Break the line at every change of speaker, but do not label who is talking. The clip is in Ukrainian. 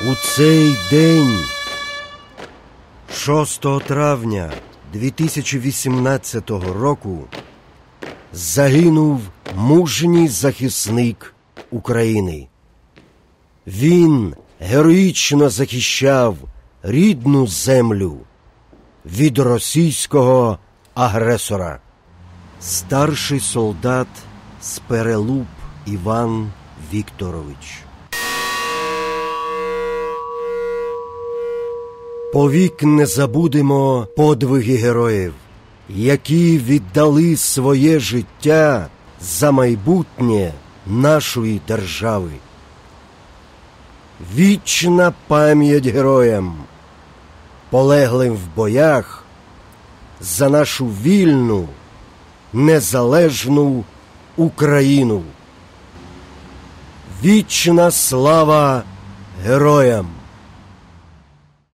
У цей день, 6 травня 2018 року, загинув мужній захисник України. Він героїчно захищав рідну землю від російського агресора. Старший солдат Сперелуп Іван Вікторович. Повік не забудемо подвиги героїв, які віддали своє життя за майбутнє нашої держави. Вічна пам'ять героям, полеглим в боях за нашу вільну, незалежну Україну. Вічна слава героям!